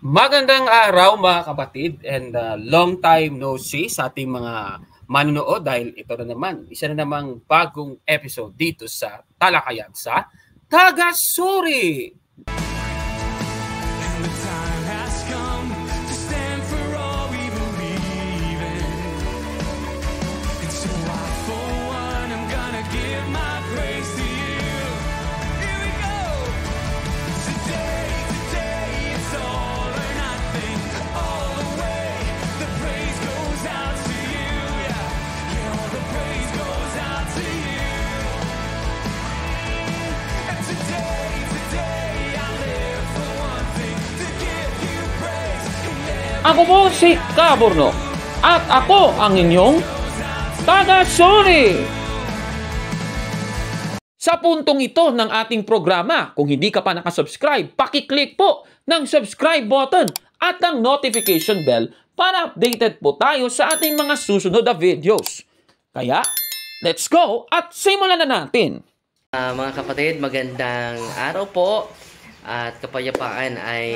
Magandang araw mga kapatid and uh, long time no see sa ating mga manonood dahil ito na naman, isa na namang bagong episode dito sa Talakayan sa Tagasuri. Ako po si Kaburno at ako ang inyong taga-sorry. Sa puntong ito ng ating programa, kung hindi ka pa nakasubscribe, pakiclick po ng subscribe button at ang notification bell para updated po tayo sa ating mga susunod na videos. Kaya, let's go at simulan na natin. Uh, mga kapatid, magandang araw po at kapayapaan ay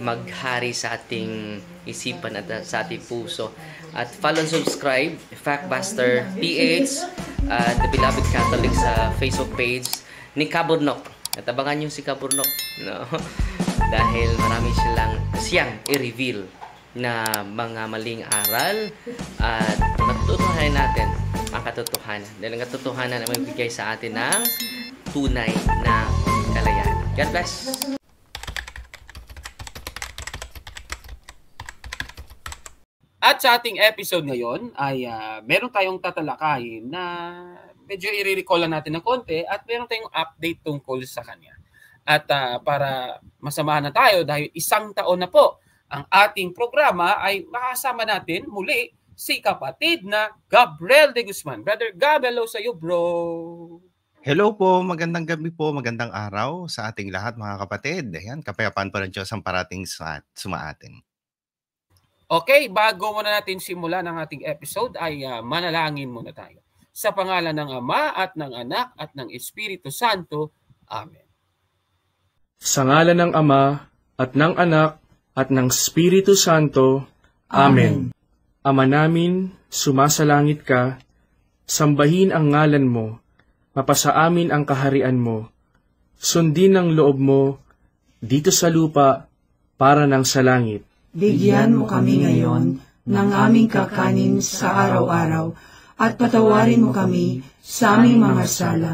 maghari sa ating isipan at sa ating puso. At follow and subscribe, Factbuster PH at The Beloved Catholic sa Facebook page ni Kaburnok. At abangan nyo si Kaburnok. No? Dahil marami silang siyang i-reveal na mga maling aral at matutuhanan natin ang katotohanan. Dahil ang katotohanan ay magbigay sa atin ng tunay na kalayaan. God bless! At sa ating episode ngayon ay uh, meron tayong tatalakayin na medyo i-recall natin ng konti at meron tayong update tungkol sa kanya. At uh, para masamahan na tayo dahil isang taon na po ang ating programa ay makasama natin muli si kapatid na Gabriel de Guzman. Brother Gab, hello sa iyo bro. Hello po, magandang gabi po, magandang araw sa ating lahat mga kapatid. Ayan, kapayapaan po ng Diyos ang parating sa sumaatin. Okay, bago muna natin simulan ang ating episode ay uh, manalangin muna tayo. Sa pangalan ng Ama at ng Anak at ng Espiritu Santo. Amen. Sa ngalan ng Ama at ng Anak at ng Espiritu Santo. Amen. Amen. Ama namin, sumasalangit ka, sambahin ang ngalan mo, mapasa amin ang kaharian mo, sundin ang loob mo, dito sa lupa, para ng sa langit. Bigyan mo kami ngayon ng aming kakanin sa araw-araw at patawarin mo kami sa aming mga sala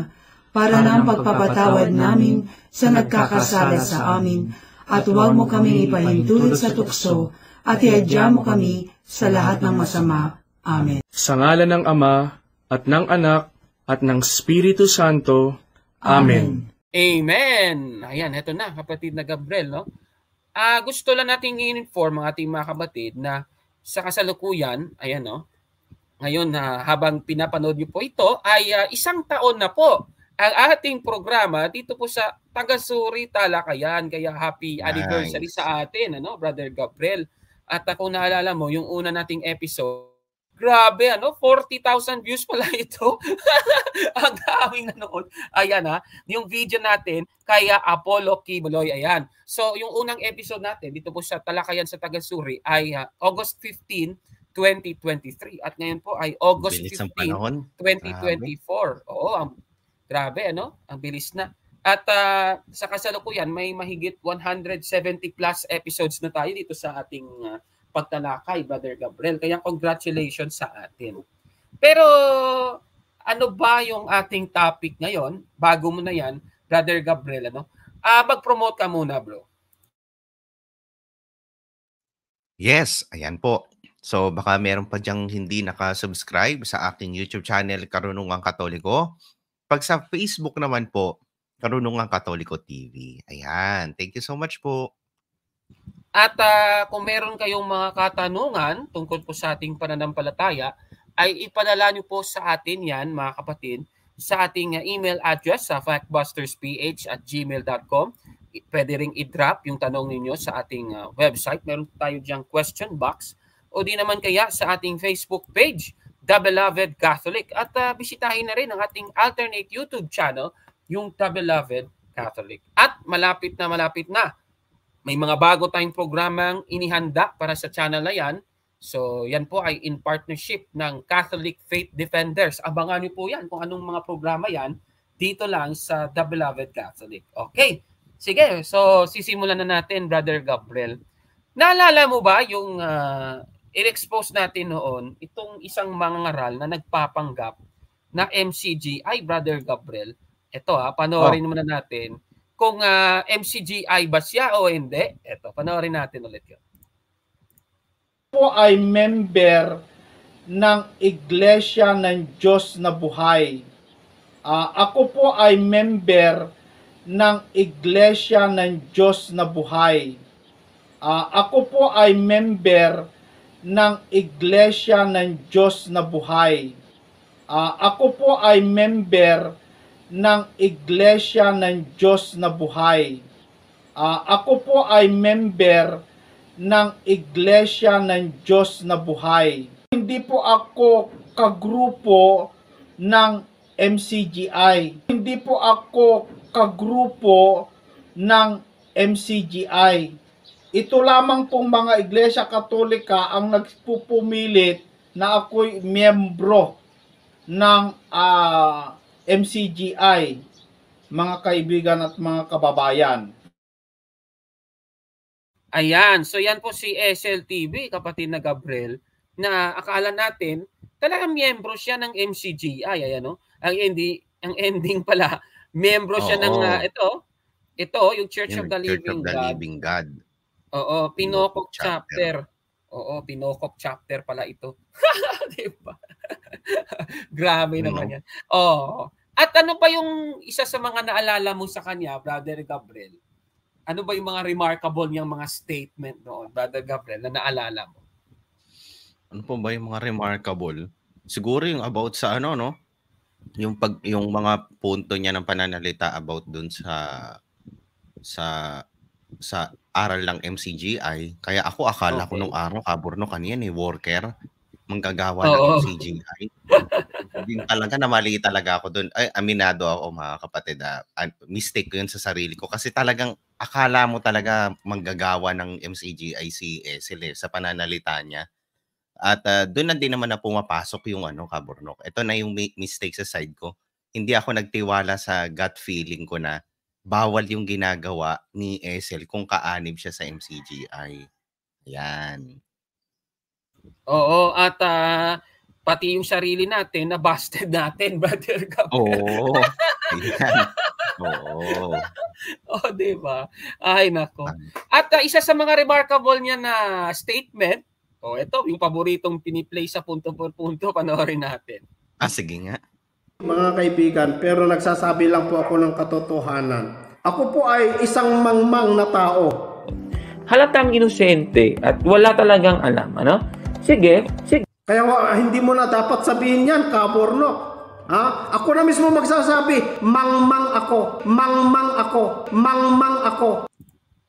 para ng pagpapatawad namin sa nagkakasala sa amin at huwag mo kami ipahintulot sa tukso at iadya mo kami sa lahat ng masama. Amen. Sa ngalan ng Ama at ng Anak at ng Espiritu Santo. Amen. Amen. Ayan, eto na kapatid na Gabriel, no? Uh, gusto lang nating i-inform ang ating mga kapatid na sa kasalukuyan, ayan no, ngayon na uh, habang pinapanood niyo po ito ay uh, isang taon na po ang ating programa dito po sa Tagasuri Talakayan. Kaya happy nice. anniversary sa atin, ano, Brother Gabriel. At uh, kung naalala mo, yung una nating episode, Grabe, ano? 40,000 views pala ito. Ang daming nanood. Ayan ha. Yung video natin kaya Apollo Kibuloy. Ayan. So, yung unang episode natin dito po sa Talakayan sa Tagasuri ay uh, August 15, 2023. At ngayon po ay August bilis 15, 2024. Grabe. Oo, ang, grabe ano? Ang bilis na. At uh, sa kasalukuyan, may mahigit 170 plus episodes na tayo dito sa ating uh, pagtalakay, Brother Gabriel. Kaya congratulations sa atin. Pero ano ba yung ating topic ngayon? Bago mo na yan, Brother Gabriel, ano? Ah, mag-promote ka muna, bro. Yes, ayan po. So baka meron pa diyang hindi naka-subscribe sa aking YouTube channel Karunungang Katoliko. Pag sa Facebook naman po, Karunungang Katoliko TV. Ayan. Thank you so much po. At uh, kung meron kayong mga katanungan tungkol po sa ating pananampalataya, ay ipadala nyo po sa atin yan, mga kapatid, sa ating email address sa factbustersph at gmail.com. Pwede ring i-drop yung tanong ninyo sa ating uh, website. Meron tayo diyang question box. O di naman kaya sa ating Facebook page, The Beloved Catholic. At uh, bisitahin na rin ang ating alternate YouTube channel, yung The Beloved Catholic. At malapit na malapit na may mga bago tayong programang inihanda para sa channel na yan. So yan po ay in partnership ng Catholic Faith Defenders. Abangan niyo po yan kung anong mga programa yan dito lang sa The Beloved Catholic. Okay, sige. So sisimulan na natin, Brother Gabriel. Naalala mo ba yung uh, in-expose natin noon itong isang mangaral na nagpapanggap na MCGI, Brother Gabriel. Ito ha, panoorin oh. muna natin kung uh, ah, MCGI ba siya o hindi. Ito, panoorin natin ulit yun. Po ay member ng Iglesia ng Diyos na Buhay. Uh, ako po ay member ng Iglesia ng Diyos na Buhay. Uh, ako po ay member ng Iglesia ng Diyos na Buhay. Uh, ako po ay member ng Iglesia ng Diyos na Buhay. Uh, ako po ay member ng Iglesia ng Diyos na Buhay. Hindi po ako kagrupo ng MCGI. Hindi po ako kagrupo ng MCGI. Ito lamang pong mga Iglesia Katolika ang nagpupumilit na ako'y miyembro ng uh, MCGI, mga kaibigan at mga kababayan. Ayan, so yan po si SLTV, kapatid na Gabriel, na akala natin talagang miyembro siya ng MCGI, ayan no? Ang ending, ang ending pala, miyembro siya ng uh, ito, ito yung Church yung of the, Church Living, of the God. Living God. Oo, Pinokok chapter. chapter. Oo, Pinokok chapter pala ito. Di ba? Grabe no. naman yan. Oh. At ano pa yung isa sa mga naalala mo sa kanya, Brother Gabriel? Ano ba yung mga remarkable niyang mga statement noon, Brother Gabriel, na naalala mo? Ano po ba yung mga remarkable? Siguro yung about sa ano, no? Yung pag yung mga punto niya ng pananalita about dun sa sa sa aral ng MCGI. Kaya ako akala okay. ko nung araw kaburno kanina ni worker manggagawa ng CGI. Hindi talaga namali talaga ako doon. Ay, aminado ako mga kapatid. Uh, mistake ko yun sa sarili ko. Kasi talagang akala mo talaga manggagawa ng MCGI si Esel sa pananalita niya. At uh, doon na din naman na pumapasok yung ano, Kaburnok. Ito na yung mistake sa side ko. Hindi ako nagtiwala sa gut feeling ko na bawal yung ginagawa ni Esel kung kaanib siya sa MCGI. Yan. Oo, at uh, pati yung sarili natin na busted natin, brother Oo. Oo. oh, di ba? Ay nako. At uh, isa sa mga remarkable niya na statement, oh, ito yung paboritong piniplay sa punto por punto, panoorin natin. Ah, sige nga. Mga kaibigan, pero nagsasabi lang po ako ng katotohanan. Ako po ay isang mangmang na tao. Halatang inosente at wala talagang alam, ano? Sige, sige. Kaya hindi mo na dapat sabihin yan, kaborno. Ha? Ako na mismo magsasabi, mangmang ako, mangmang ako, mangmang ako.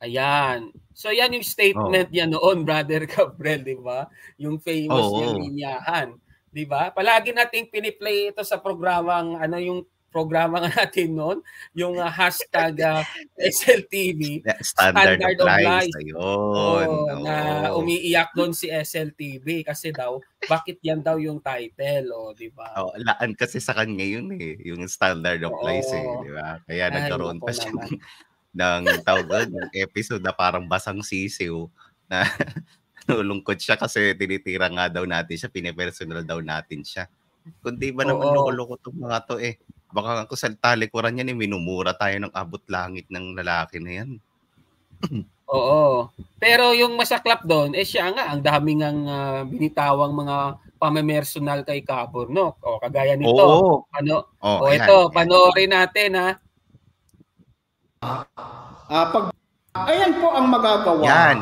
Ayan. So yan yung statement oh. niya noon, Brother Gabriel, di ba? Yung famous oh, niyang linyahan. Di ba? Palagi nating piniplay ito sa programang ano yung programa nga natin noon, yung uh, hashtag uh, SLTV, Standard, Standard of Life. Ayun. Oh, oh. Na umiiyak doon si SLTV kasi daw, bakit yan daw yung title, oh, di ba? Oh, laan kasi sa kanya yun eh, yung Standard of oh. Life eh, di ba? Kaya Ay, nagkaroon pa siya ng, ng tawag ng episode na parang basang sisiw na nulungkot siya kasi tinitira nga daw natin siya, pinipersonal daw natin siya. Kundi ba naman loko-loko itong mga to eh. Baka ako sa talikuran yan, eh, minumura tayo ng abot langit ng lalaki na yan. Oo. Pero yung masaklap doon, eh siya nga, ang daming ang uh, binitawang mga pamemersonal kay Kabor, no? O kagaya nito. Oo. Ano? Oh, o ayan, ito, ayan. panoorin natin ha. Ah, pag ayan po ang magagawa. Yan.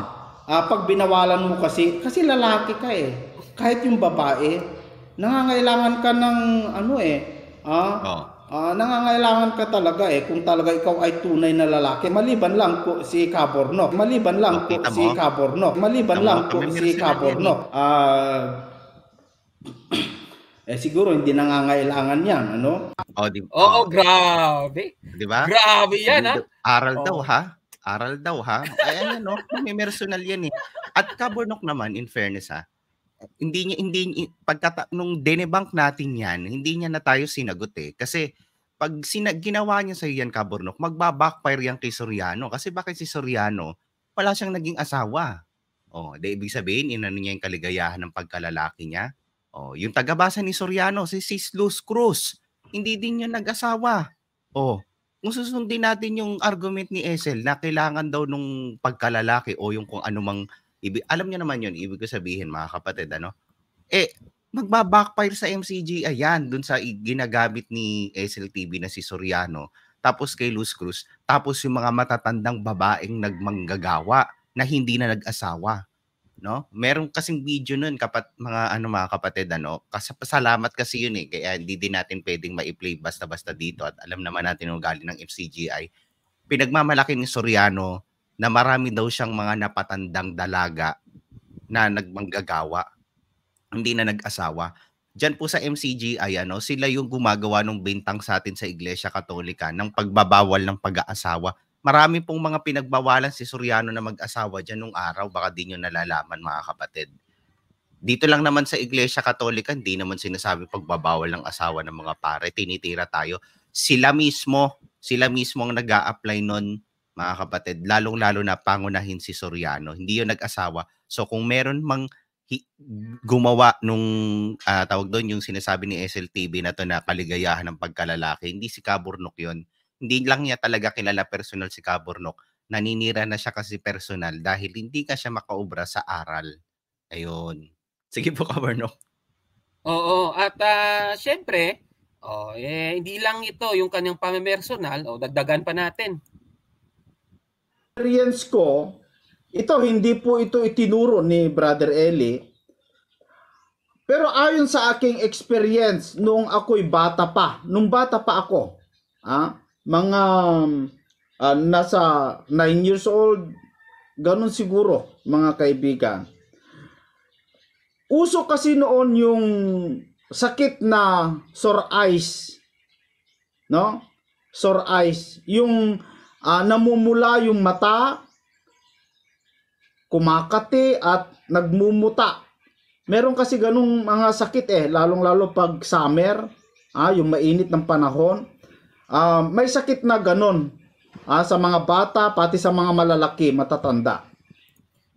Ah, pag binawalan mo kasi kasi lalaki ka eh. Kahit yung babae, nangangailangan ka ng ano eh, ah, oh uh, nangangailangan ka talaga eh kung talaga ikaw ay tunay na lalaki maliban lang po si Kaborno. Maliban lang po si Kaborno. Maliban lang po si Kaborno. Ah eh siguro hindi nangangailangan yan ano? Oh, di, oh, oh, grabe. Di ba? Grabe yan ha aral oh. daw ha? Aral daw ha. Ay ano, no, may personal yan eh. At Kaburnok naman in fairness ha, hindi niya hindi pagkata nung denebank natin yan, hindi niya na tayo sinagot eh. Kasi pag sinag niya sa yan Kaburnok, magba-backfire yan kay Soriano kasi bakit si Soriano wala siyang naging asawa. Oh, de ibig sabihin inano niya yung kaligayahan ng pagkalalaki niya. Oh, yung tagabasa ni Soriano si Sis Luz Cruz, hindi din niya nag-asawa. Oh, kung susundin natin yung argument ni Esel na kailangan daw nung pagkalalaki o yung kung anumang ibig, alam niyo naman yun, ibig ko sabihin mga kapatid, ano? Eh, magba-backfire sa MCG, ayan, dun sa ginagamit ni Esel TV na si Soriano, tapos kay Luz Cruz, tapos yung mga matatandang babaeng nagmanggagawa na hindi na nag-asawa no? Meron kasing video nun kapat mga ano mga kapatid ano, kasi pasalamat kasi yun eh kaya hindi din natin pwedeng ma-play basta-basta dito at alam naman natin yung galing ng FCGI. Pinagmamalaki ni Soriano na marami daw siyang mga napatandang dalaga na nagmanggagawa, hindi na nag-asawa. Diyan po sa MCGI, ano, sila yung gumagawa ng bintang sa atin sa Iglesia Katolika ng pagbabawal ng pag-aasawa marami pong mga pinagbawalan si Soriano na mag-asawa dyan nung araw. Baka di nyo nalalaman mga kapatid. Dito lang naman sa Iglesia Katolika, hindi naman sinasabi pagbabawal ng asawa ng mga pare. Tinitira tayo. Sila mismo, sila mismo ang nag apply nun, mga kapatid. Lalong-lalo na pangunahin si Soriano. Hindi yung nag-asawa. So kung meron mang hi- gumawa nung uh, tawag doon yung sinasabi ni SLTV na to na kaligayahan ng pagkalalaki, hindi si Kaburnok yon hindi lang niya talaga kilala personal si Kaburnok. Naninira na siya kasi personal dahil hindi ka siya makaubra sa aral. Ayun. Sige po, Kaburnok. Oo, at uh, syempre, oh, eh, hindi lang ito yung kanyang pamimersonal, o oh, dagdagan pa natin. Experience ko, ito hindi po ito itinuro ni Brother Eli. Pero ayon sa aking experience nung ako'y bata pa, nung bata pa ako, ah, mga uh, nasa 9 years old, ganun siguro mga kaibigan. Uso kasi noon yung sakit na sore eyes. No? Sore eyes. Yung uh, namumula yung mata, kumakati at nagmumuta. Meron kasi ganung mga sakit eh, lalong-lalo pag summer, ah, yung mainit ng panahon uh, may sakit na ganon uh, sa mga bata pati sa mga malalaki, matatanda.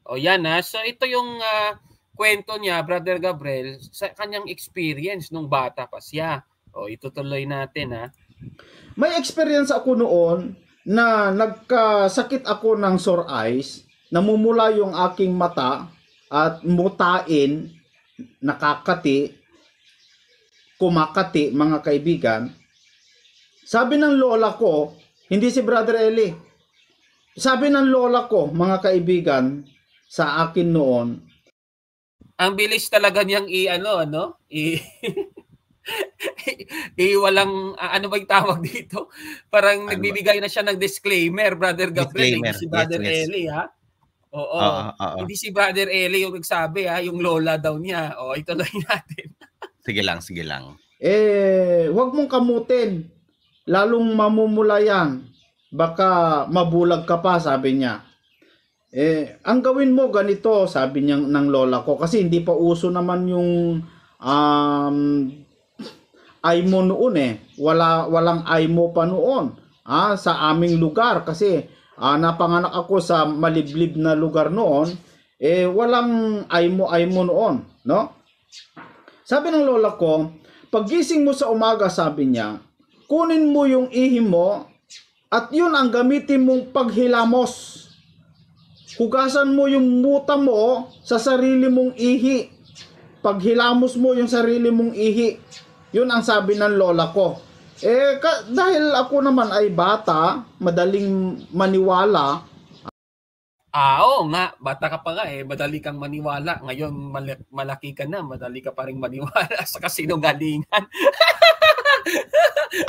O yan ha. So ito yung uh, kwento niya, Brother Gabriel, sa kanyang experience nung bata pa siya. O itutuloy natin ha. May experience ako noon na nagkasakit ako ng sore eyes, namumula yung aking mata at mutain, nakakati, kumakati mga kaibigan sabi ng lola ko, hindi si Brother Eli. Sabi ng lola ko, mga kaibigan, sa akin noon. Ang bilis talaga niyang i ano ano, i i walang uh, ano ba yung tawag dito? Parang ano nagbibigay na siya ng disclaimer, Brother Gabriel, disclaimer. hindi si Brother yes, yes. Eli ha. Oo. Uh, uh, uh, hindi si Brother Eli yung nagsabi ha, yung lola daw niya. O, ituloy natin. sige lang, sige lang. Eh, wag mong kamutin lalong mamumula yan. Baka mabulag ka pa, sabi niya. Eh, ang gawin mo ganito, sabi niya ng lola ko. Kasi hindi pa uso naman yung um, IMO noon eh. Wala, walang IMO pa noon ah, sa aming lugar. Kasi ah, napanganak ako sa maliblib na lugar noon. Eh, walang IMO-IMO noon. No? Sabi ng lola ko, pagising mo sa umaga, sabi niya, kunin mo yung ihi mo at yun ang gamitin mong paghilamos. Hugasan mo yung muta mo sa sarili mong ihi. Paghilamos mo yung sarili mong ihi. Yun ang sabi ng lola ko. Eh, ka, dahil ako naman ay bata, madaling maniwala, Ah, oo nga, bata ka pa nga eh, madali kang maniwala. Ngayon malaki ka na, madali ka pa rin maniwala sa kasinungalingan.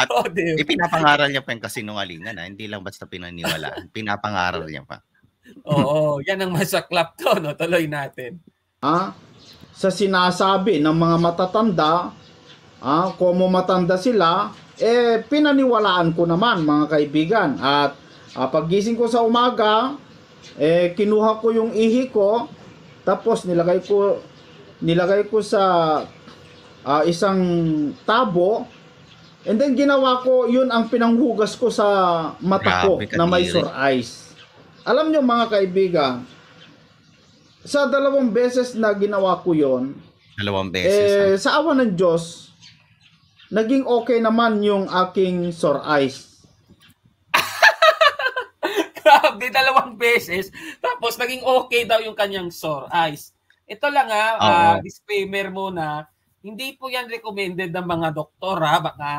At oh, ipinapangaral niya pa yung kasinungalingan, ha? hindi lang basta pinaniwala. Pinapangaral niya pa. Oo, yan ang masaklap to, no? Tuloy natin. Ah, sa sinasabi ng mga matatanda, ah, kung matanda sila, eh pinaniwalaan ko naman mga kaibigan. At Uh, paggising ko sa umaga, eh, kinuha ko yung ihi ko, tapos nilagay ko nilagay ko sa uh, isang tabo, and then ginawa ko, yun ang pinanghugas ko sa mata ko na may sore eyes. Alam nyo mga kaibigan, sa dalawang beses na ginawa ko yon dalawang beses eh, sa awa ng Diyos naging okay naman yung aking sore eyes grabe dalawang beses tapos naging okay daw yung kanyang sore eyes ito lang ha uh, disclaimer muna hindi po yan recommended ng mga doktor ha baka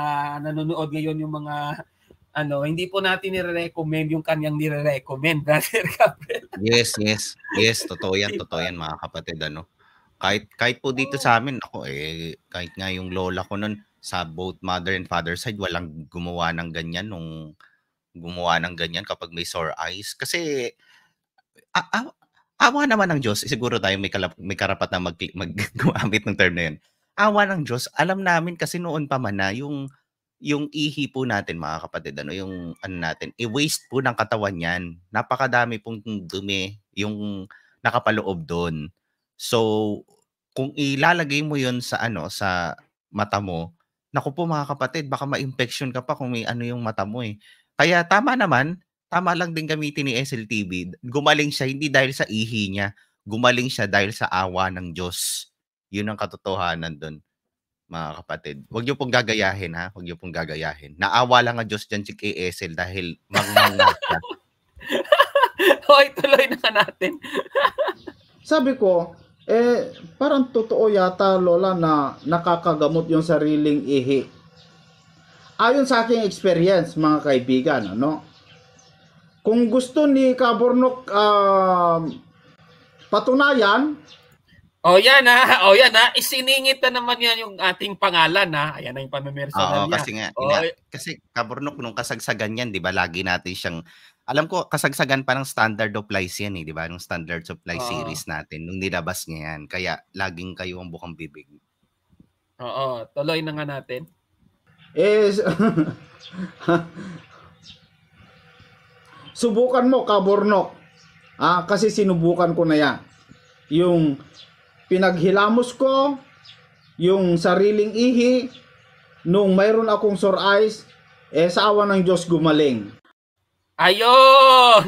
nanonood ngayon yung mga ano, hindi po natin nire-recommend yung kanyang nire-recommend, Brother Gabriel. yes, yes. Yes, totoo yan, totoo yan mga kapatid. Ano? Kahit, kahit po dito sa amin, ako eh, kahit nga yung lola ko nun, sa both mother and father side, walang gumawa ng ganyan nung gumawa ng ganyan kapag may sore eyes. Kasi, a- a- awa naman ng Diyos, siguro tayo may, kalap, may karapat na mag, mag gumamit ng term na yun. Awa ng Diyos, alam namin kasi noon pa man na yung yung ihi po natin mga kapatid, ano, yung ano natin, i-waste po ng katawan yan. Napakadami pong dumi yung nakapaloob doon. So, kung ilalagay mo yon sa ano sa mata mo, naku po mga kapatid, baka ma-infection ka pa kung may ano yung mata mo eh. Kaya tama naman, tama lang din gamitin ni SLTV. Gumaling siya hindi dahil sa ihi niya, gumaling siya dahil sa awa ng Diyos. Yun ang katotohanan doon mga kapatid. Huwag niyo pong gagayahin ha. Huwag niyo pong gagayahin. Naawa lang ang Diyos dyan si KSL dahil mangmang siya. Hoy, tuloy na natin. Sabi ko, eh, parang totoo yata, Lola, na nakakagamot yung sariling ihi. Ayon sa aking experience, mga kaibigan, ano? Kung gusto ni Kabornok uh, patunayan, Oh, yan ha. Oh, yan ha. Isiningit na naman yan yung ating pangalan ha. Ayan na yung pamimersonal Oo, niya. kasi nga, oh, ina, kasi Kaburnok, nung kasagsagan yan, di ba, lagi natin siyang, alam ko, kasagsagan pa ng standard of lies yan eh, di ba? Nung standard of lies oh. series natin, nung nilabas niya yan. Kaya, laging kayo ang bukang bibig. Oo, tuloy na nga natin. Is, subukan mo, Kaburnok. Ah, kasi sinubukan ko na yan. Yung pinaghilamos ko yung sariling ihi nung mayroon akong sore eyes, eh sa awa ng Diyos gumaling. Ayun!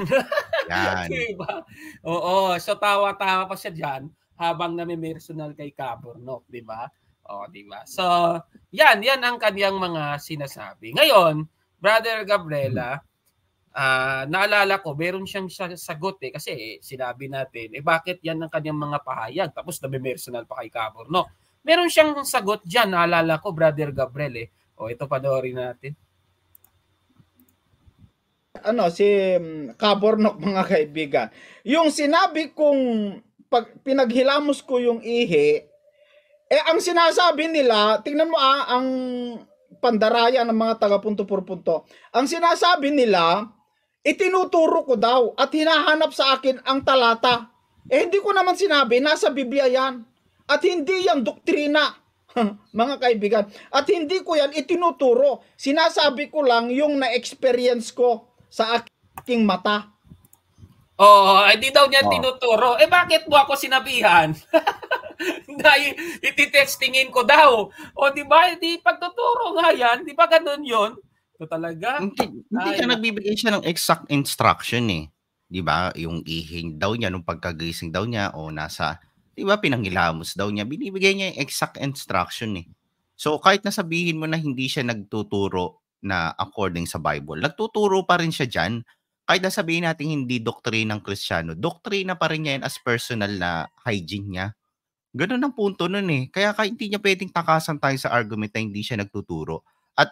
Yan. diba? Oo, so tawa-tawa pa siya dyan habang nami-personal kay Kaburnok, di ba? O, di ba? So, yan, yan ang kanyang mga sinasabi. Ngayon, Brother Gabriela, uh, naalala ko, meron siyang sagot eh, kasi eh, sinabi natin, eh bakit yan ang kanyang mga pahayag? Tapos nabe-personal pa kay Cabor, no? Meron siyang sagot dyan, naalala ko, Brother Gabriel eh. O, ito panoorin natin. Ano, si Kabornok mm, mga kaibigan. Yung sinabi kong pag pinaghilamos ko yung ihi, eh ang sinasabi nila, tingnan mo ah, ang pandaraya ng mga taga punto por punto. Ang sinasabi nila, itinuturo ko daw at hinahanap sa akin ang talata. Eh hindi ko naman sinabi, nasa Biblia yan. At hindi yan doktrina, mga kaibigan. At hindi ko yan itinuturo. Sinasabi ko lang yung na-experience ko sa aking mata. Oo, oh, hindi daw niya oh. tinuturo. Eh bakit mo ako sinabihan? Dahil ititestingin ko daw. O di ba, di pagtuturo nga yan, di ba ganun yon ito talaga. Hindi, hindi ka nagbibigay siya ng exact instruction eh. 'Di ba? Yung ihing daw niya nung pagkagising daw niya o nasa 'di ba pinangilamos daw niya, binibigay niya yung exact instruction eh. So kahit na sabihin mo na hindi siya nagtuturo na according sa Bible, nagtuturo pa rin siya diyan. Kahit na sabihin natin hindi doktrina ng Kristiyano, doktrina pa rin niya yan as personal na hygiene niya. Ganun ang punto nun eh. Kaya kahit hindi niya pwedeng takasan tayo sa argument na hindi siya nagtuturo. At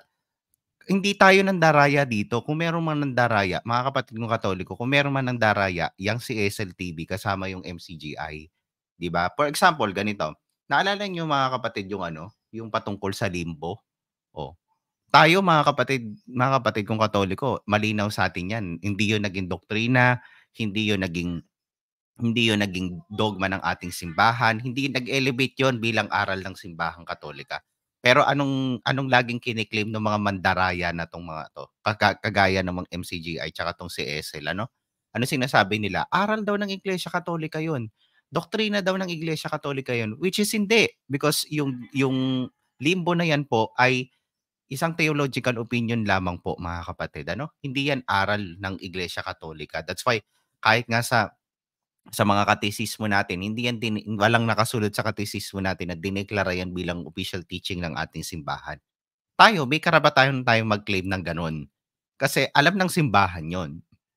hindi tayo ng daraya dito. Kung meron man ng daraya, mga kapatid kong katoliko, kung meron man ng daraya, yang si SLTV kasama yung MCGI. ba? For example, ganito. Naalala niyo mga kapatid yung ano, yung patungkol sa limbo? Oh. Tayo mga kapatid, mga kapatid kong katoliko, malinaw sa atin 'yan. Hindi 'yon naging doktrina, hindi 'yon naging hindi 'yon naging dogma ng ating simbahan, hindi nag-elevate 'yon bilang aral ng simbahang katolika Pero anong anong laging kiniklaim ng mga mandaraya na tong mga to? Kagaya ng mga MCGI tsaka tong si SL, ano? Ano sinasabi nila? Aral daw ng Iglesia Katolika 'yun. Doktrina daw ng Iglesia Katolika 'yun, which is hindi because yung yung limbo na 'yan po ay isang theological opinion lamang po mga kapatid, ano? Hindi yan aral ng Iglesia Katolika. That's why kahit nga sa sa mga katisismo natin, hindi yan din, walang nakasulod sa katisismo natin na dineklara yan bilang official teaching ng ating simbahan. Tayo, may karapatan tayong mag-claim ng ganun. Kasi alam ng simbahan yon.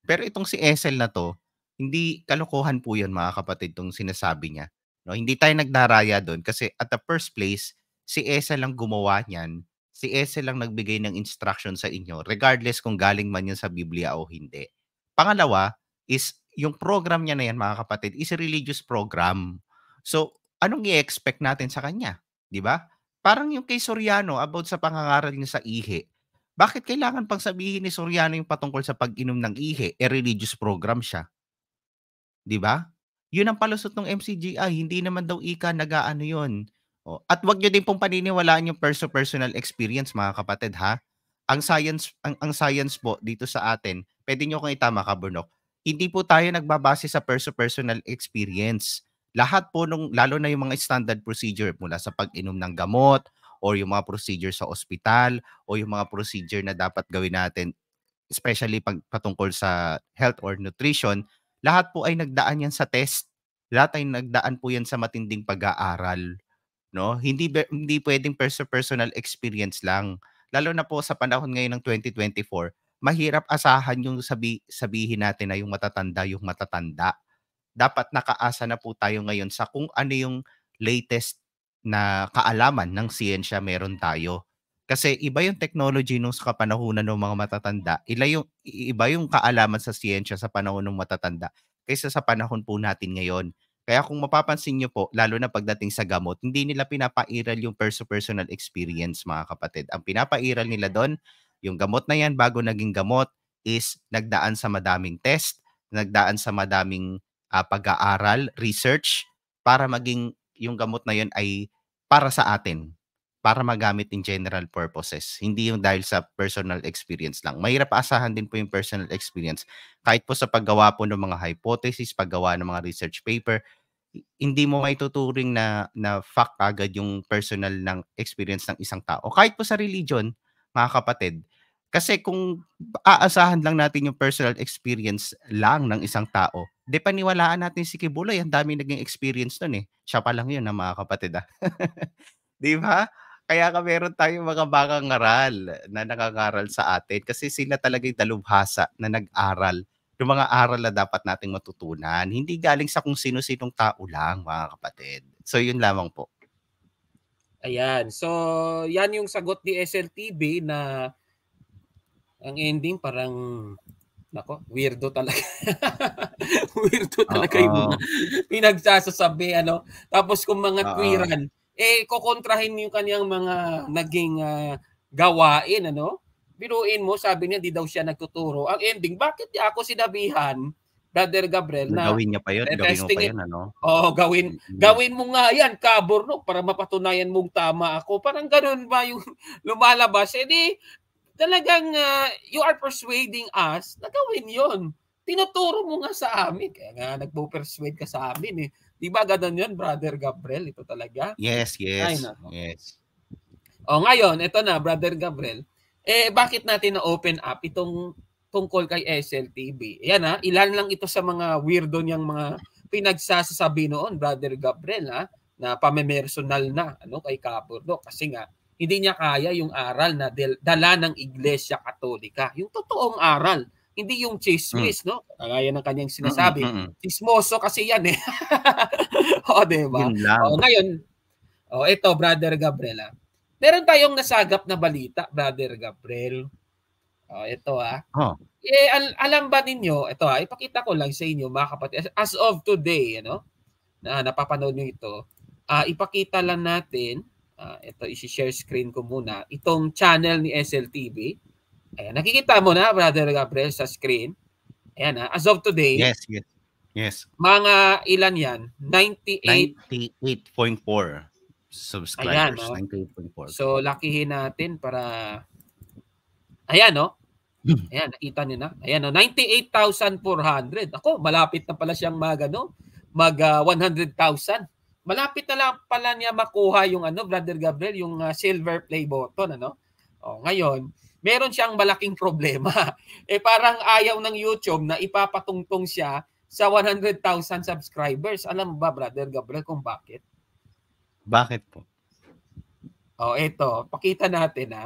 Pero itong si Esel na to, hindi kalokohan po yun mga kapatid itong sinasabi niya. No, hindi tayo nagdaraya doon kasi at the first place, si Esel lang gumawa niyan. Si Esel lang nagbigay ng instruction sa inyo regardless kung galing man yun sa Biblia o hindi. Pangalawa is yung program niya na yan, mga kapatid, is a religious program. So, anong i-expect natin sa kanya? Di ba? Parang yung kay Soriano about sa pangangaral niya sa ihi. Bakit kailangan pang sabihin ni Soriano yung patungkol sa pag-inom ng ihi? E religious program siya. Di ba? Yun ang palusot ng MCGI. Hindi naman daw ika nagaano yun. O, at wag niyo din pong paniniwalaan yung perso-personal experience, mga kapatid, ha? Ang science, ang, ang science po dito sa atin, pwede niyo kong itama, Kaburnok, hindi po tayo nagbabase sa perso-personal experience. Lahat po nung lalo na yung mga standard procedure mula sa pag-inom ng gamot or yung mga procedure sa ospital o yung mga procedure na dapat gawin natin especially pag patungkol sa health or nutrition, lahat po ay nagdaan yan sa test. Lahat ay nagdaan po yan sa matinding pag-aaral. No? Hindi hindi pwedeng personal experience lang. Lalo na po sa panahon ngayon ng 2024, mahirap asahan yung sabi, sabihin natin na yung matatanda yung matatanda. Dapat nakaasa na po tayo ngayon sa kung ano yung latest na kaalaman ng siyensya meron tayo. Kasi iba yung technology nung sa kapanahunan ng mga matatanda, iba yung, iba yung kaalaman sa siyensya sa panahon ng matatanda kaysa sa panahon po natin ngayon. Kaya kung mapapansin nyo po, lalo na pagdating sa gamot, hindi nila pinapairal yung perso-personal experience mga kapatid. Ang pinapairal nila doon, yung gamot na yan bago naging gamot is nagdaan sa madaming test, nagdaan sa madaming uh, pag-aaral, research para maging yung gamot na yun ay para sa atin, para magamit in general purposes. Hindi yung dahil sa personal experience lang. Mahirap asahan din po yung personal experience. Kahit po sa paggawa po ng mga hypothesis, paggawa ng mga research paper, hindi mo maituturing na na fact agad yung personal ng experience ng isang tao. Kahit po sa religion, mga kapatid, kasi kung aasahan lang natin yung personal experience lang ng isang tao, di paniwalaan natin si Kibuloy, ang dami naging experience nun eh. Siya pa lang yun, na mga kapatid ah. di ba? Kaya ka meron tayong mga bakang aral na nangangaral sa atin kasi sila talaga yung dalubhasa na nag-aral yung mga aral na dapat nating matutunan. Hindi galing sa kung sino-sinong tao lang, mga kapatid. So, yun lamang po. Ayan. So, yan yung sagot ni SLTV na ang ending parang nako, weirdo talaga. weirdo talaga Uh-oh. yung mga pinagsasasabi ano. Tapos kung mga Uh-oh. queeran, eh kokontrahin yung kanyang mga naging uh, gawain ano. Biruin mo, sabi niya di daw siya nagtuturo. Ang ending, bakit niya ako sinabihan Brother Gabriel na gawin niya pa yun, gawin mo pa yun, ano? Oh, gawin gawin mo nga yan, kabor no, para mapatunayan mong tama ako. Parang ganoon ba yung lumalabas? Eh di talagang uh, you are persuading us na gawin yon. Tinuturo mo nga sa amin. Kaya nga nagpo-persuade ka sa amin eh. Di ba ganun yun, Brother Gabriel? Ito talaga? Yes, yes. Ay, yes. O ngayon, ito na, Brother Gabriel. Eh, bakit natin na-open up itong tungkol kay SLTV? Yan ha, ilan lang ito sa mga weirdo niyang mga pinagsasasabi noon, Brother Gabriel ha, na pamemersonal na ano kay Kaburdo. Kasi nga, hindi niya kaya yung aral na dala ng Iglesia Katolika. Yung totoong aral. Hindi yung chismis, mm. no? Kagaya ng kanyang sinasabi. Mm-mm. Chismoso kasi yan eh. o, diba? O, ngayon, o, ito, Brother Gabriela. Meron tayong nasagap na balita, Brother Gabriel. O, ito ah. Oh. Eh, al- alam ba ninyo, ito ah, ipakita ko lang sa inyo, mga kapatid. As of today, ano, na napapanood nyo ito, uh, ipakita lang natin uh, ito i-share screen ko muna, itong channel ni SLTV. Ayan, nakikita mo na, Brother Gabriel, sa screen. Ayan, uh, as of today. Yes, yes. Yes. Mga ilan yan? 98. 98.4 subscribers. Ayan, no? 98.4. So, lakihin natin para... Ayan, no? Ayan, nakita niyo na. Ayan, no? 98,400. Ako, malapit na pala siyang mag, ano, mag uh, 100,000. Malapit na lang pala niya makuha yung ano, Brother Gabriel, yung uh, silver play button, ano? Oh, ngayon, meron siyang malaking problema. eh parang ayaw ng YouTube na ipapatungtong siya sa 100,000 subscribers. Alam mo ba, Brother Gabriel, kung bakit? Bakit po? Oh, ito. Pakita natin ha.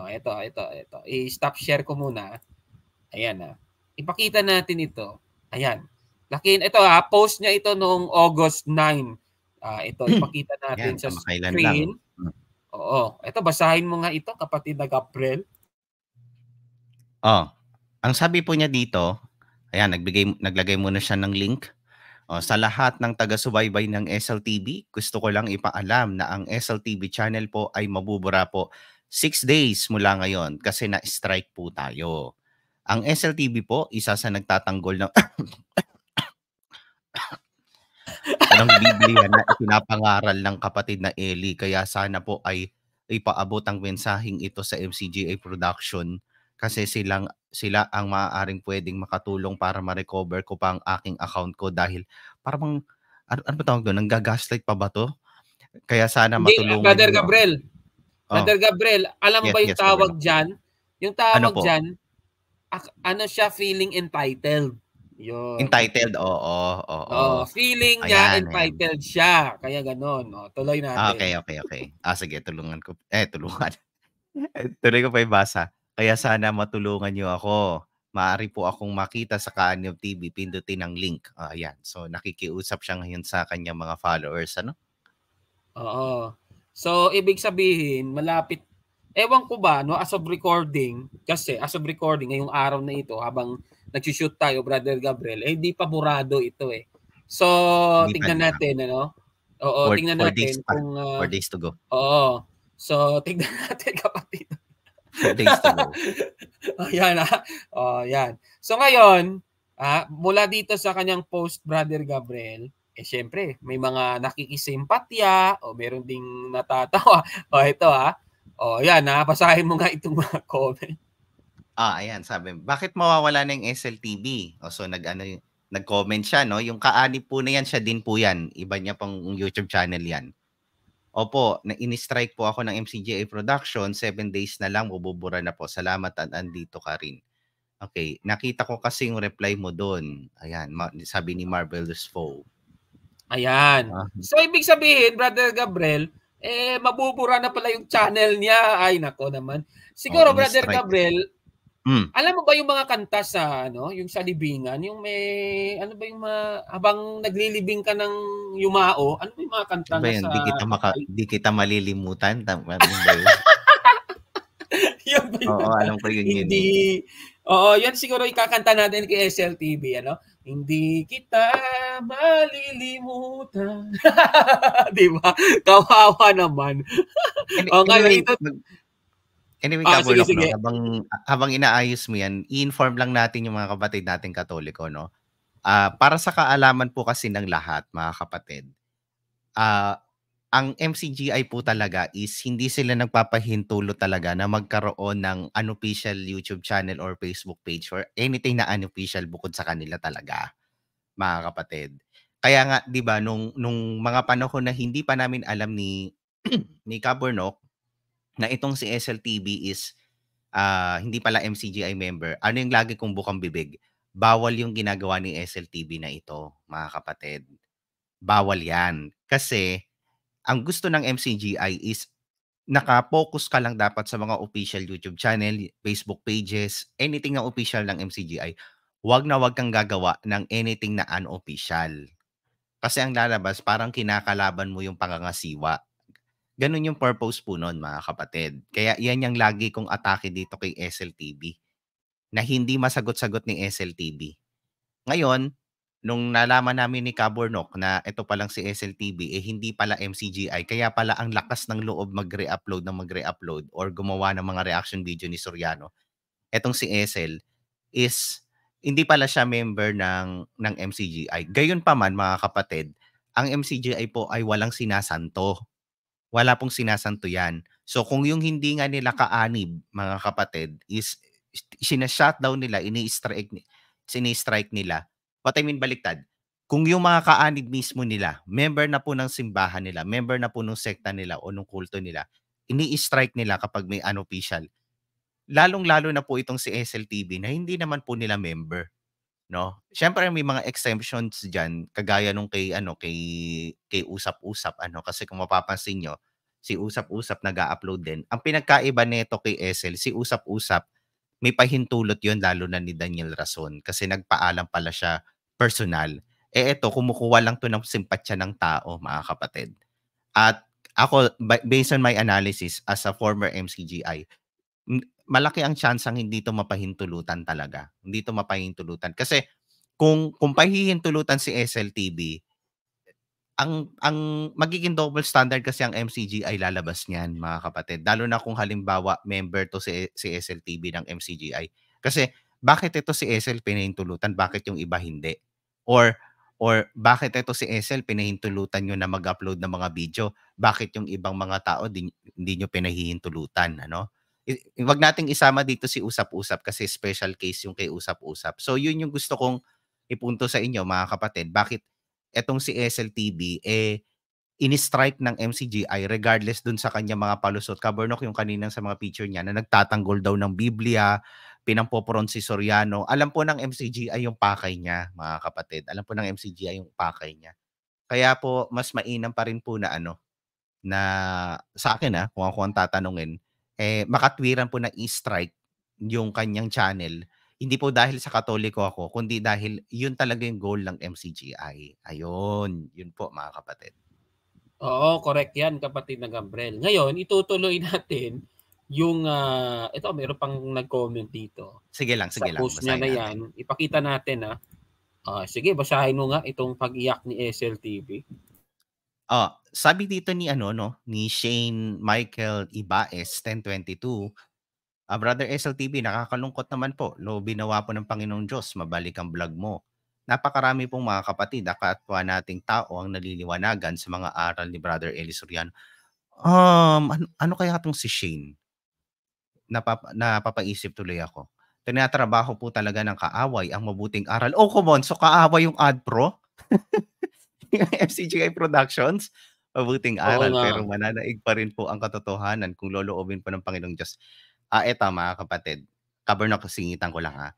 Oh, ito, ito, ito. I-stop share ko muna. Ayan ha. Ipakita natin ito. Ayan. Lakin ito ha, post niya ito noong August 9. Uh, ito ipakita natin Yan, sa screen. lang. Oo. Ito basahin mo nga ito kapatid na Gabriel. Oh, ang sabi po niya dito, ayan, nagbigay naglagay muna siya ng link. Oh, sa lahat ng taga-subaybay ng SLTV, gusto ko lang ipaalam na ang SLTV channel po ay mabubura po 6 days mula ngayon kasi na-strike po tayo. Ang SLTV po, isa sa nagtatanggol ng ng Biblia na pinapangaral ng kapatid na Eli. Kaya sana po ay ipaabot ang mensaheng ito sa MCGA Production kasi silang sila ang maaaring pwedeng makatulong para ma-recover ko pa ang aking account ko dahil parang ano, ano tawag doon? Nanggagaslight pa ba to? Kaya sana Hindi, matulungan Brother. Gabriel. Oh. Brother Gabriel, alam mo Yes, ba yung yes, tawag Brother. dyan? Yung tawag Ano po? dyan, ano siya feeling entitled. Yun. Entitled, oo, oo. Oh, feeling niya Ayan, ayan. entitled siya. Kaya ganun. Oh, tuloy natin. Okay, okay, okay. Ah, sige, tulungan ko. Eh, tulungan. Tuloy ko pa ibasa. Kaya sana matulungan niyo ako. Maaari po akong makita sa Kaanyo TV, pindutin ang link. Ah, ayan. So, nakikiusap siya ngayon sa kanyang mga followers, ano? Oo. So, ibig sabihin, malapit. Ewan ko ba, no, as of recording, kasi as of recording, ngayong araw na ito, habang nagsushoot tayo, Brother Gabriel, eh, hindi pa burado ito eh. So, Hindi tingnan pa. natin, ano? Oo, Four- tingnan four natin days kung... ah, Four days to go. Oo. So, tingnan natin, kapatid. Days to go. Ayan ah. Oh, yan. So ngayon, ah, mula dito sa kanyang post, Brother Gabriel, eh syempre, may mga nakikisimpatya o meron ding natatawa. O ito ah. O yan ah, basahin mo nga itong mga comment. Ah, ayan, sabi, bakit mawawala na yung SLTV? O, so, nag, ano, nag-comment siya, no? Yung kaani po na yan, siya din po yan. Iba niya pang YouTube channel yan. Opo, na in-strike po ako ng MCGA Production, seven days na lang, bububura na po. Salamat at andito ka rin. Okay, nakita ko kasi yung reply mo doon. Ayan, sabi ni Marvelous Foe. Ayan. Ah. So ibig sabihin, Brother Gabriel, eh mabubura na pala yung channel niya. Ay nako naman. Siguro Oh, Brother. Gabriel, Hmm. alam mo ba yung mga kanta sa ano, yung sa libingan, yung may ano ba yung mga habang naglilibing ka ng yumao, ano ba yung mga kanta ba na yun? sa Di kita, maka, di kita malilimutan. Tama ba yun? Yun ba yun? Oo, alam ko yun yun. eh. Hindi. Oo, yan siguro ikakanta natin kay SLTV, ano? Hindi kita malilimutan. Di ba? Kawawa naman. Any- Oo, ngayon anyway, ito- anyway Ah, sige, sige. no, habang, habang inaayos mo yan, i-inform lang natin yung mga kapatid natin katoliko, no? Ah, para sa kaalaman po kasi ng lahat, mga kapatid, ah, ang MCGI po talaga is hindi sila nagpapahintulo talaga na magkaroon ng unofficial YouTube channel or Facebook page or anything na unofficial bukod sa kanila talaga, mga kapatid. Kaya nga, 'di ba, nung nung mga panahon na hindi pa namin alam ni ni Kaburnok na itong si SLTV is ah, hindi pala MCGI member, ano yung lagi kong bukang bibig? Bawal yung ginagawa ni SLTV na ito, mga kapatid. Bawal yan. Kasi, ang gusto ng MCGI is naka-focus ka lang dapat sa mga official YouTube channel, Facebook pages, anything na official ng MCGI. Huwag na huwag kang gagawa ng anything na unofficial. Kasi ang lalabas, parang kinakalaban mo yung pangangasiwa. Ganun yung purpose po nun, mga kapatid. Kaya yan yung lagi kong atake dito kay SLTV. Na hindi masagot-sagot ni SLTV. Ngayon, nung nalaman namin ni Kabornok na ito palang si SLTV, eh hindi pala MCGI, kaya pala ang lakas ng loob mag-re-upload ng mag-re-upload or gumawa ng mga reaction video ni Soriano. Etong si SL is hindi pala siya member ng ng MCGI. Gayon pa man mga kapatid, ang MCGI po ay walang sinasanto. wala pong sinasanto yan. So kung yung hindi nga nila kaanib, mga kapatid, is sinashutdown nila, ini-strike, ini-strike nila. What I mean baliktad, kung yung mga kaanib mismo nila, member na po ng simbahan nila, member na po ng sekta nila o ng kulto nila, ini-strike nila kapag may unofficial. Lalong-lalo na po itong si SLTV na hindi naman po nila member no? Syempre may mga exemptions diyan kagaya nung kay ano kay kay usap-usap ano kasi kung mapapansin niyo si usap-usap nag-upload din. Ang pinagkaiba nito kay SL si usap-usap may pahintulot 'yon lalo na ni Daniel Rason kasi nagpaalam pala siya personal. Eh ito kumukuha lang to ng simpatya ng tao mga kapatid. At ako based on my analysis as a former MCGI malaki ang chance ang hindi to mapahintulutan talaga. Hindi to mapahintulutan. Kasi kung kung pahihintulutan si SLTV, ang ang magiging double standard kasi ang MCG ay lalabas niyan, mga kapatid. Lalo na kung halimbawa member to si, si SLTV ng MCGI. Kasi bakit ito si SL pinahintulutan, bakit yung iba hindi? Or or bakit ito si SL pinahintulutan nyo na mag-upload ng mga video, bakit yung ibang mga tao di, hindi nyo pinahihintulutan, ano? wag nating isama dito si usap-usap kasi special case yung kay usap-usap. So yun yung gusto kong ipunto sa inyo mga kapatid. Bakit etong si SLTV eh ini-strike ng MCGI regardless dun sa kanya mga palusot. Kabernok yung kaninang sa mga picture niya na nagtatanggol daw ng Biblia, pinampoporon si Soriano. Alam po ng MCGI yung pakay niya, mga kapatid. Alam po ng MCGI yung pakay niya. Kaya po, mas mainam pa rin po na ano, na sa akin ha, ah, kung ako ang tatanungin, eh, makatwiran po na i-strike yung kanyang channel, hindi po dahil sa katoliko ako, kundi dahil yun talaga yung goal ng MCGI. Ayun, yun po mga kapatid. Oo, correct yan kapatid na Gabriel. Ngayon, itutuloy natin yung, uh, ito, meron pang nag-comment dito. Sige lang, sige sa lang. post niya na yan, natin. ipakita natin ha. Uh, sige, basahin mo nga itong pag-iyak ni SLTV. Oh, sabi dito ni ano no, ni Shane Michael Ibaes 1022, ah, Brother SLTV, nakakalungkot naman po. Lo binawa po ng Panginoong Diyos, mabalik ang vlog mo. Napakarami pong mga kapatid, kapwa nating tao ang naliliwanagan sa mga aral ni Brother Eli Soriano. Um, ano, ano kaya itong si Shane? Napap, napapaisip tuloy ako. Tinatrabaho po talaga ng kaaway ang mabuting aral. Oh, come on. So, kaaway yung ad pro? yung FCGI Productions, mabuting aral, pero mananaig pa rin po ang katotohanan kung loloobin po ng Panginoong Diyos. Ah, eto mga kapatid, cover na kasingitan ko lang ha.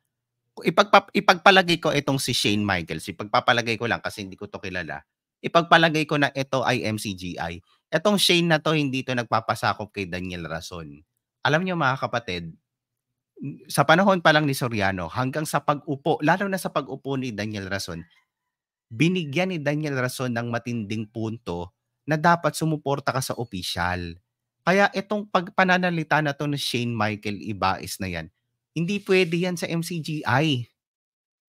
Ipagpa, ipagpalagay ko itong si Shane Michaels, ipagpapalagay ko lang kasi hindi ko to kilala. Ipagpalagay ko na ito ay MCGI. Etong Shane na to, hindi to nagpapasakop kay Daniel Rason. Alam niyo mga kapatid, sa panahon pa lang ni Soriano, hanggang sa pag-upo, lalo na sa pag-upo ni Daniel Rason, binigyan ni Daniel Rason ng matinding punto na dapat sumuporta ka sa opisyal. Kaya itong pagpananalita na to ni Shane Michael Ibais na yan, hindi pwede yan sa MCGI.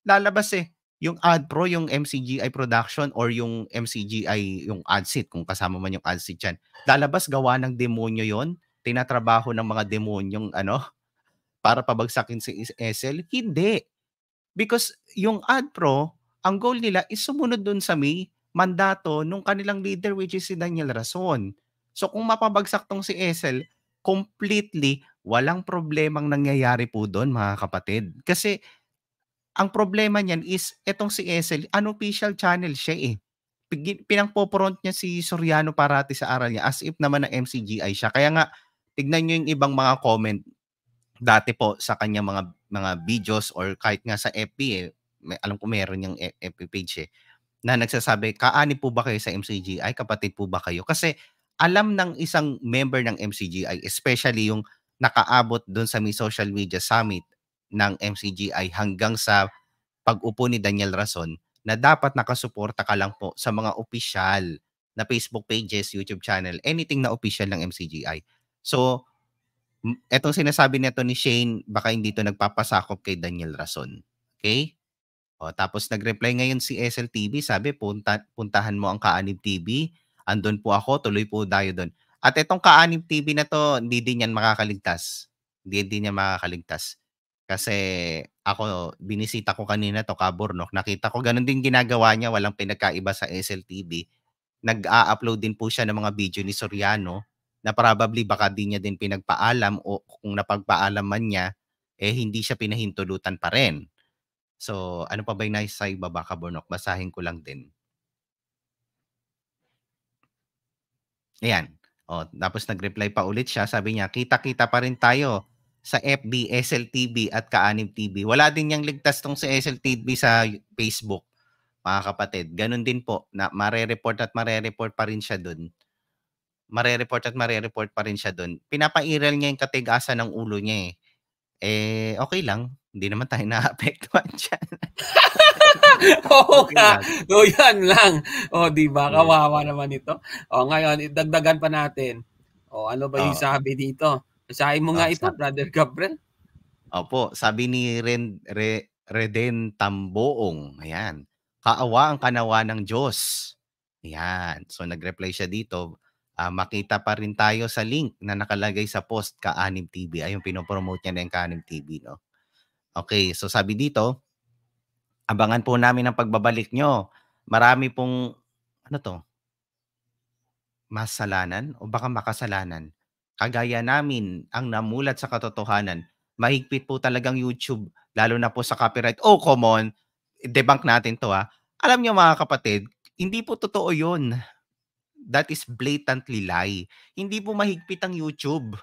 Lalabas eh, yung ad pro, yung MCGI production or yung MCGI, yung ad seat, kung kasama man yung ad seat yan, lalabas gawa ng demonyo yon tinatrabaho ng mga demonyong ano, para pabagsakin si SL? Hindi. Because yung ad pro, ang goal nila is sumunod dun sa may mandato nung kanilang leader which is si Daniel Rason. So kung mapabagsak tong si Esel, completely walang problemang nangyayari po doon mga kapatid. Kasi ang problema niyan is etong si Esel, unofficial channel siya eh. Pinangpopront niya si Soriano parati sa aral niya as if naman na MCGI siya. Kaya nga, tignan niyo yung ibang mga comment dati po sa kanya mga mga videos or kahit nga sa FB eh, may, alam ko meron yung FB page eh, na nagsasabi, kaani po ba kayo sa MCGI? Kapatid po ba kayo? Kasi alam ng isang member ng MCGI, especially yung nakaabot doon sa may social media summit ng MCGI hanggang sa pag-upo ni Daniel Rason na dapat nakasuporta ka lang po sa mga official na Facebook pages, YouTube channel, anything na official ng MCGI. So, etong sinasabi nito ni Shane, baka hindi to nagpapasakop kay Daniel Rason. Okay? O, tapos nag-reply ngayon si SLTV, sabi punta, puntahan mo ang Kaanib TV. Andun po ako, tuloy po tayo doon. At itong Kaanib TV na to, hindi din yan makakaligtas. Hindi din yan makakaligtas. Kasi ako, binisita ko kanina to Kabornok. Nakita ko ganun din ginagawa niya, walang pinagkaiba sa SLTV. nag-a-upload din po siya ng mga video ni Soriano na probably baka di niya din pinagpaalam o kung napagpaalam man niya, eh hindi siya pinahintulutan pa rin. So, ano pa ba yung nais sa ibaba, Kabunok? Basahin ko lang din. Ayan. O, tapos nag-reply pa ulit siya. Sabi niya, kita-kita pa rin tayo sa FB, SLTV at Kaanim TV. Wala din niyang ligtas tong sa SLTV sa Facebook, mga kapatid. Ganon din po, na mare-report at mare-report pa rin siya dun. Mare-report at mare-report pa rin siya dun. Pinapairal niya yung katigasan ng ulo niya eh. Eh, okay lang. Hindi naman tayo naapektuhan dyan. Oo nga. So, yan lang. O, di ba? Kawawa naman ito. O, ngayon, idagdagan pa natin. O, ano ba yung Oo. sabi dito? Sabi mo nga Oh, ito, sabi- Brother Gabriel. Opo, sabi ni Ren, Re, Reden Tamboong, ayan, kaawa ang kanawa ng Diyos. Ayan, so nag-reply siya dito, ah, makita pa rin tayo sa link na nakalagay sa post Kaanim TV. Ayun, pinopromote niya na yung Kaanim TV, no? Okay, so sabi dito, abangan po namin ang pagbabalik nyo. Marami pong, ano to, masalanan o baka makasalanan. Kagaya namin ang namulat sa katotohanan, mahigpit po talagang YouTube, lalo na po sa copyright. Oh, come on, debunk natin to ha. Alam niyo mga kapatid, hindi po totoo yun. That is blatantly lie. Hindi po mahigpit ang YouTube.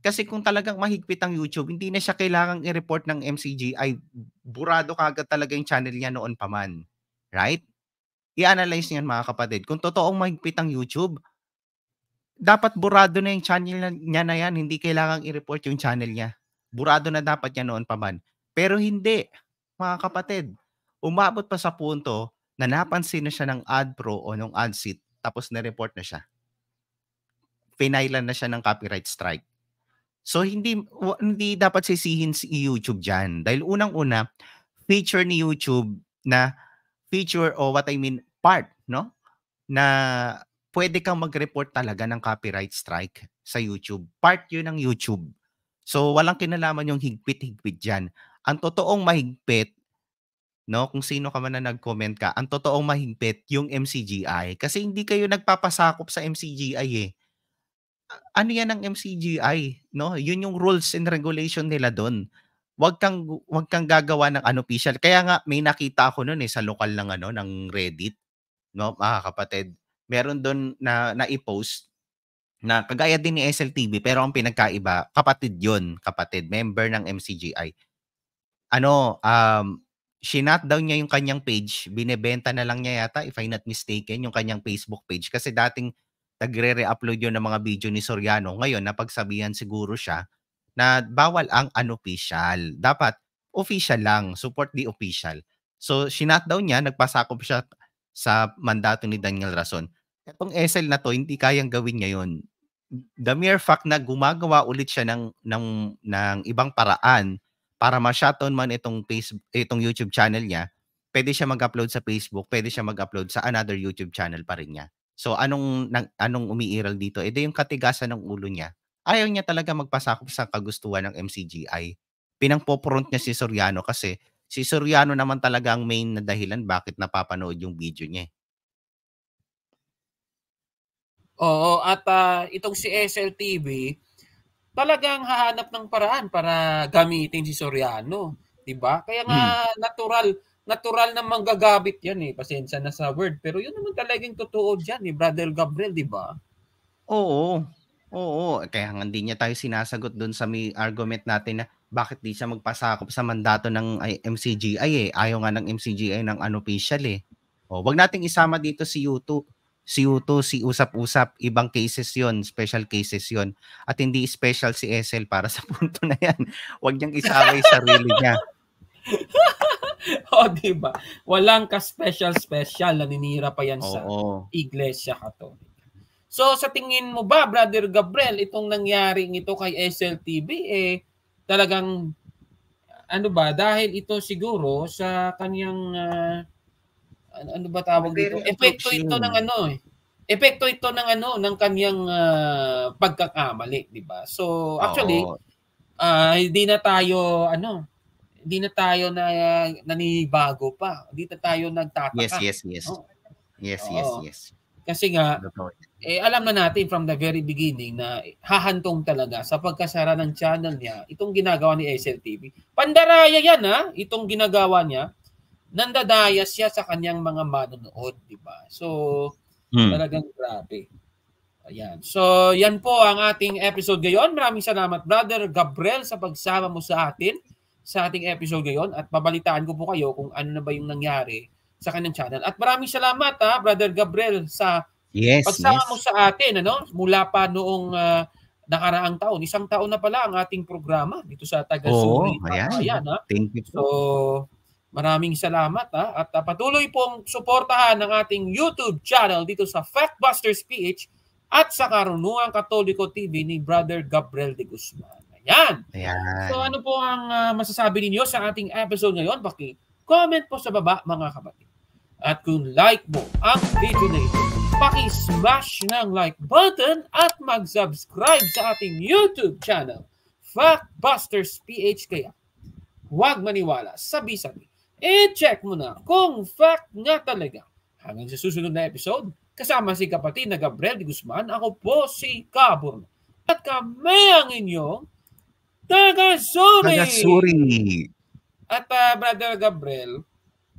Kasi kung talagang mahigpit ang YouTube, hindi na siya kailangang i-report ng MCGI. Burado kagad talaga yung channel niya noon pa man. Right? I-analyze niyan mga kapatid. Kung totoong mahigpit ang YouTube, dapat burado na yung channel niya na yan. Hindi kailangang i-report yung channel niya. Burado na dapat niya noon pa man. Pero hindi, mga kapatid. Umabot pa sa punto na napansin na siya ng AdPro o ng AdSeat tapos na-report na siya. Pinailan na siya ng copyright strike. So hindi hindi dapat sisihin si YouTube diyan dahil unang-una feature ni YouTube na feature o what I mean part, no? Na pwede kang mag-report talaga ng copyright strike sa YouTube. Part 'yun ng YouTube. So walang kinalaman yung higpit-higpit diyan. Ang totoong mahigpit no, kung sino ka man na nag-comment ka, ang totoong mahigpit yung MCGI kasi hindi kayo nagpapasakop sa MCGI eh ano yan ng MCGI, no? Yun yung rules and regulation nila doon. Wag kang wag kang gagawa ng unofficial. Kaya nga may nakita ako noon eh sa lokal ng ano ng Reddit, no? Mga kapatid, meron doon na na-post na kagaya din ni SLTV pero ang pinagkaiba, kapatid 'yon, kapatid, member ng MCGI. Ano, um shinut down niya yung kanyang page, binebenta na lang niya yata if I'm not mistaken yung kanyang Facebook page kasi dating nagre-re-upload yun ng mga video ni Soriano. Ngayon, napagsabihan siguro siya na bawal ang unofficial. Dapat official lang. Support the official. So, shinut down niya, nagpasakop siya sa mandato ni Daniel Rason. Itong SL na to, hindi kayang gawin ngayon. The mere fact na gumagawa ulit siya ng, ng, ng ibang paraan para ma-shutdown man itong, Facebook, itong YouTube channel niya, pwede siya mag-upload sa Facebook, pwede siya mag-upload sa another YouTube channel pa rin niya. So anong anong umiiral dito? Ito yung katigasan ng ulo niya. Ayaw niya talaga magpasakop sa kagustuhan ng MCGI. Pinangpopront niya si Soriano kasi si Soriano naman talaga ang main na dahilan bakit napapanood yung video niya. eh. Oo, at ah, itong si SLTV, talagang hahanap ng paraan para gamitin si Soriano, 'di ba? Kaya nga natural natural na manggagabit 'yan eh. Pasensya na sa word, pero 'yun naman talagang totoo diyan eh, Brother Gabriel, 'di ba? Oo. Oo, kaya nga hindi niya tayo sinasagot doon sa may argument natin na bakit di siya magpasakop sa mandato ng ay- MCGI eh. Ayaw nga ng MCGI ng unofficial eh. O, wag nating isama dito si U2. Si U2, si Usap-Usap, ibang cases yon special cases yon At hindi special si SL para sa punto na yan. Wag niyang isama yung sarili niya. o, 'di ba? Walang ka-special special naninira pa 'yan sa Oo. Iglesia Catholic. So sa tingin mo ba, Brother Gabriel, itong nangyari ito kay SLTV eh talagang ano ba dahil ito siguro sa kanyang ah, ano, ano ba tawag dito? Epekto ito ng ano eh. Epekto ito ng ano ng kanyang ah, pagkakamali, 'di ba? So actually, Oo. ah, hindi na tayo ano, hindi na tayo na naninibago pa. Hindi na tayo nagtataka. Yes, yes, yes. Oh. Yes, yes, Oo. yes. Kasi nga, eh, alam na natin from the very beginning na hahantong talaga sa pagkasara ng channel niya itong ginagawa ni SLTV. Pandaraya yan ha, itong ginagawa niya. Nandadaya siya sa kanyang mga manonood, di ba? So, hmm. talagang grabe. Ayan. So, yan po ang ating episode ngayon. Maraming salamat, Brother Gabriel, sa pagsama mo sa atin sa ating episode ngayon at babalitaan ko po kayo kung ano na ba yung nangyari sa kanyang channel. At maraming salamat, ha, Brother Gabriel, sa Yes, Pagsama yes. mo sa atin, ano? Mula pa noong uh, nakaraang taon, isang taon na pala ang ating programa dito sa Tagasuri. Oo, ayan. ayan ha? Thank you. So, maraming salamat ha? at uh, patuloy pong suportahan ng ating YouTube channel dito sa Factbusters PH at sa Karunungan Katoliko TV ni Brother Gabriel de Guzman. Ayan. Ayan. So ano po ang uh, masasabi ninyo sa ating episode ngayon? Paki-comment po sa baba mga kapatid. At kung like mo ang video na ito, paki-smash ng like button at mag-subscribe sa ating YouTube channel, Factbusters PH kaya. Huwag maniwala, sabi-sabi. I-check mo na kung fact nga talaga. Hanggang sa susunod na episode, kasama si kapatid na Gabriel de Guzman, ako po si Cabon. At kami ang inyong Tagasuri! Tagasuri! At uh, Brother Gabriel,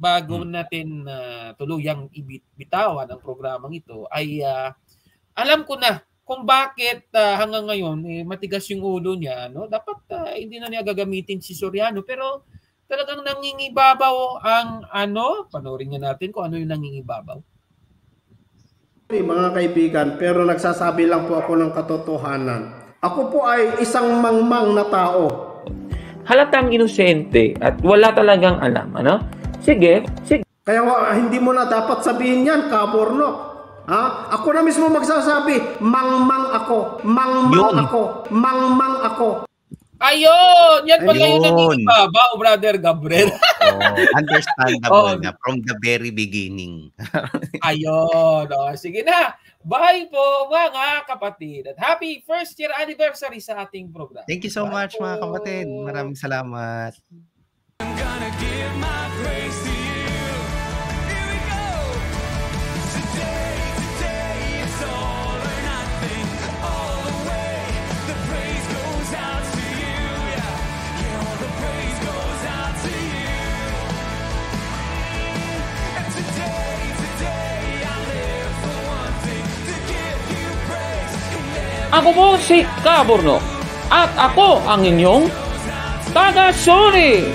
bago hmm. natin uh, tuluyang ibitawan ang programang ito ay uh, alam ko na kung bakit uh, hanggang ngayon eh, matigas yung ulo niya no dapat uh, hindi na niya gagamitin si Soriano pero talagang nangingibabaw ang ano panoorin niya natin kung ano yung nangingibabaw mga kaibigan pero nagsasabi lang po ako ng katotohanan ako po ay isang mangmang na tao halatang inosente at wala talagang alam ano Sige, sige. Kaya hindi mo na dapat sabihin yan, kabornok. Ha? Ako na mismo magsasabi, mangmang ako, mangmang ako, mangmang ako. Ayun! Yan pala yung naging baba, Brother Gabriel. oh, understandable oh. na from the very beginning. Ayun. Oh, sige na. Bye po mga kapatid. At happy first year anniversary sa ating program. Thank you so Bye much po. mga kapatid. Maraming salamat. I'm gonna give my praise to you. Ako po si Kaborno at ako ang inyong taga-Sony.